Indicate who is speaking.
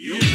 Speaker 1: You.